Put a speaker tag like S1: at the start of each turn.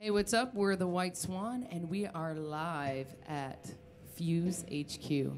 S1: Hey, what's up? We're the White Swan, and we are live at Fuse HQ.